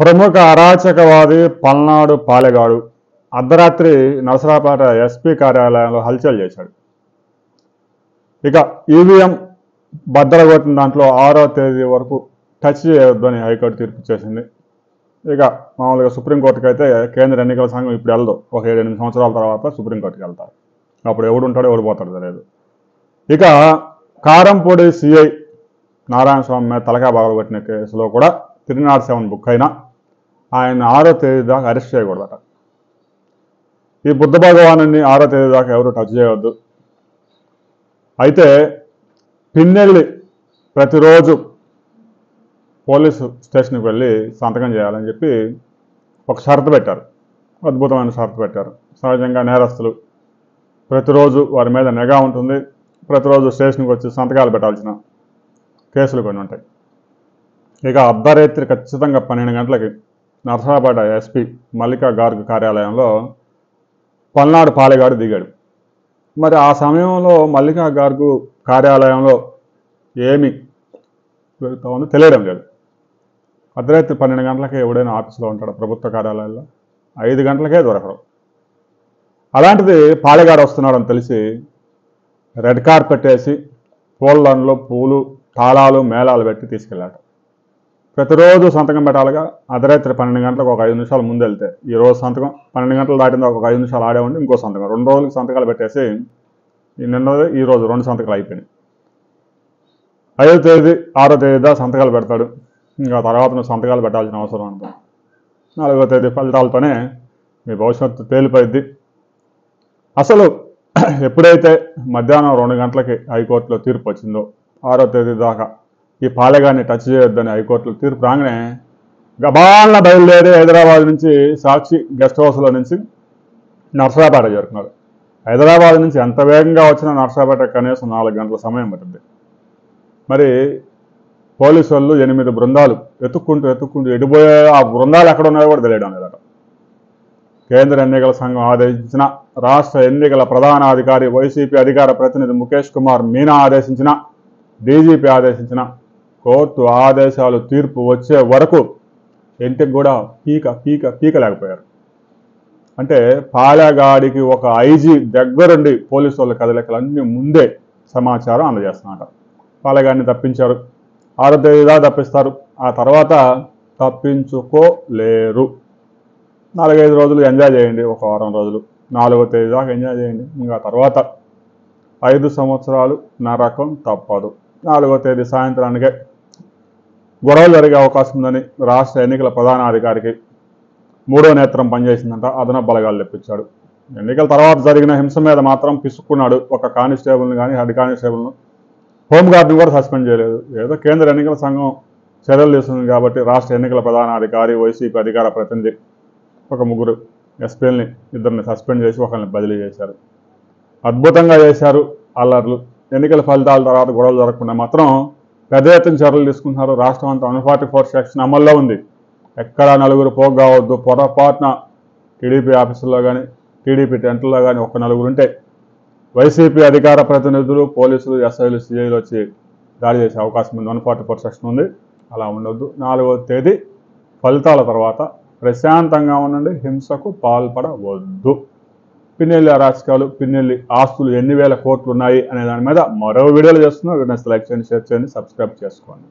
ప్రముఖ అరాచకవాది పల్నాడు పాలెగాడు అర్ధరాత్రి నరసరాపేట ఎస్పీ కార్యాలయంలో హల్చల్ చేశాడు. ఇక ఈవీఎం భద్రగొట్టిన దాంట్లో ఆరో తేదీ వరకు టచ్ చేయొద్దని హైకోర్టు తీర్పు ఇచ్చేసింది ఇక మామూలుగా సుప్రీంకోర్టుకి అయితే కేంద్ర ఎన్నికల సంఘం ఇప్పుడు వెళ్ళదు. ఒక ఏడు ఎనిమిది సంవత్సరాల తర్వాత సుప్రీంకోర్టుకి వెళ్తారు. అప్పుడు ఎవడు ఉంటాడో ఎవడు పోతాడో తెలియదు. ఇక కారంపూడి సిఐ నారాయణ స్వామి మీద తలకాయ పెట్టిన కేసులో కూడా త్రీ నాట్ సెవెన్ బుక్ అయినా ఆయన ఆరో తేదీ దాకా అరెస్ట్ చేయకూడదట. ఈ బుద్ధ భగవాను ఆరో తేదీ దాకా ఎవరు టచ్ చేయవద్దు. అయితే పిన్నెల్లి ప్రతిరోజు పోలీసు స్టేషన్కి వెళ్ళి సంతకం చేయాలని చెప్పి ఒక షరతు పెట్టారు. అద్భుతమైన షరతు పెట్టారు. సహజంగా నేరస్తులు ప్రతిరోజు వారి మీద నిఘా ఉంటుంది. ప్రతిరోజు స్టేషన్కి వచ్చి సంతకాలు పెట్టాల్సిన కేసులు కొన్ని ఉంటాయి. ఇక అర్ధరాత్రి ఖచ్చితంగా పన్నెండు గంటలకి నరసరాపేట ఎస్పీ మల్లికా గార్గ్ కార్యాలయంలో పల్నాడు పాలెగాడు దిగాడు. మరి ఆ సమయంలో మల్లికా గార్గు కార్యాలయంలో ఏమి జరుగుతూ ఉందో తెలియడం లేదు. అర్ధరాత్రి పన్నెండు గంటలకే ఎవడైనా ఆఫీస్లో ఉంటాడు ప్రభుత్వ కార్యాలయాల్లో. ఐదు గంటలకే దొరకరు అలాంటిది పాలెగాడు వస్తున్నాడని తెలిసి రెడ్ కార్పెట్ వేసి పూలదండలు పూలు తాళాలు మేళాలు పెట్టి తీసుకెళ్ళాడు ప్రతిరోజు సంతకం పెట్టాలిగా. అర్ధరాత్రి పన్నెండు గంటలకు ఒక ఐదు నిమిషాలు ముందు వెళ్తే. ఈ రోజు సంతకం పన్నెండు గంటలు దాటింది ఒక ఐదు నిమిషాలు ఆడే ఉండి ఇంకో సంతకం. రెండు రోజులకు సంతకాలు పెట్టేసి నిన్న ఈ రోజు రెండు సంతకాలు అయిపోయినాయి. ఐదో తేదీ ఆరో తేదీ దా సంతకాలు పెడతాడు. ఇంకా తర్వాత నువ్వు సంతకాలు పెట్టాల్సిన అవసరం ఉంటుంది నాలుగో తేదీ ఫలితాలతోనే మీ భవిష్యత్తు తేలిపోయిద్ది. అసలు ఎప్పుడైతే మధ్యాహ్నం రెండు గంటలకి హైకోర్టులో తీర్పు వచ్చిందో ఆరో తేదీ దాకా ఈ పాలెగాన్ని టచ్ చేయొద్దని హైకోర్టులో తీర్పు రాగానే గబాలన బయలుదేరి హైదరాబాద్ నుంచి సాక్షి గెస్ట్ హౌస్లో నుంచి నర్సరాపేట చేరుకున్నాడు హైదరాబాద్ నుంచి ఎంత వేగంగా వచ్చినా నర్సరాపేట కనీసం నాలుగు గంటల సమయం పట్టింది. మరి పోలీసు వాళ్ళు ఎనిమిది బృందాలు ఎత్తుక్కుంటూ ఎత్తుక్కుంటూ ఎడిపోయే ఆ బృందాలు ఎక్కడ ఉన్నాయో కూడా తెలియడం లేదట. కేంద్ర ఎన్నికల సంఘం ఆదేశించిన రాష్ట్ర ఎన్నికల ప్రధానాధికారి వైసీపీ అధికార ప్రతినిధి ముఖేష్ కుమార్ మీనా ఆదేశించిన డీజీపీ ఆదేశించిన కోర్టు ఆదేశాలు తీర్పు వచ్చే వరకు ఇంటికి కూడా పీక పీక పీకలేకపోయారు. అంటే పాలెగాడికి ఒక ఐజీ దగ్గరుండి పోలీసు వాళ్ళ కదలికలన్నీ ముందే సమాచారం అందజేస్తున్నట పాలెగాడిని తప్పించారు. ఆరో తేదీదా తప్పిస్తారు. ఆ తర్వాత తప్పించుకోలేరు. నాలుగైదు రోజులు ఎంజాయ్ చేయండి ఒక వారం రోజులు. నాలుగో తేదీ దాకా ఎంజాయ్ చేయండి. ఇంకా తర్వాత ఐదు సంవత్సరాలు నరకం తప్పదు. నాలుగో తేదీ సాయంత్రానికే గొడవలు జరిగే అవకాశం ఉందని రాష్ట్ర ఎన్నికల ప్రధానాధికారికి మూడో నేత్రం పనిచేసిందంట. అదనపు బలగాలు తెప్పించాడు. ఎన్నికల తర్వాత జరిగిన హింస మీద మాత్రం పిసుక్కున్నాడు ఒక కానిస్టేబుల్ని కానీ హెడ్ కానిస్టేబుల్ను. హోంగార్డ్ని కూడా సస్పెండ్ చేయలేదు. ఏదో కేంద్ర ఎన్నికల సంఘం చర్యలు తీసుకుంది కాబట్టి రాష్ట్ర ఎన్నికల ప్రధానాధికారి వైసీపీ అధికార ప్రతినిధి ఒక ముగ్గురు ఎస్పీఎల్ని ఇద్దరిని సస్పెండ్ చేసి ఒకరిని బదిలీ చేశారు. అద్భుతంగా చేశారు అల్లర్లు. ఎన్నికల ఫలితాల తర్వాత గొడవలు జరగకుండా మాత్రం పెద్ద ఎత్తున చర్యలు తీసుకుంటున్నారు. రాష్ట్రం అంతా వన్ ఫార్టీ ఫోర్ సెక్షన్ అమల్లో ఉంది. ఎక్కడ నలుగురు పోగు కావద్దు పొరపాటున టీడీపీ ఆఫీసుల్లో కానీ టీడీపీ టెంట్లో కానీ ఒక నలుగురు ఉంటే వైసీపీ అధికార ప్రతినిధులు పోలీసులు ఎస్ఐలు సిఐలు వచ్చి దాడి చేసే అవకాశం ఉంది. వన్ ఫార్టీ ఫోర్ సెక్షన్ ఉంది. అలా ఉండొద్దు. నాలుగో తేదీ ఫలితాల తర్వాత ప్రశాంతంగా ఉండండి. హింసకు పాల్పడవద్దు. పిన్నెల్లి అరాచకాలు పిన్నెల్లి ఆస్తులు ఎన్ని వేల కోట్లు ఉన్నాయి అనే దాని మీద మరో వీడియోలు చేస్తున్నాం. వీడియోస్ లైక్ చేయండి షేర్ చేయండి సబ్స్క్రైబ్ చేసుకోండి.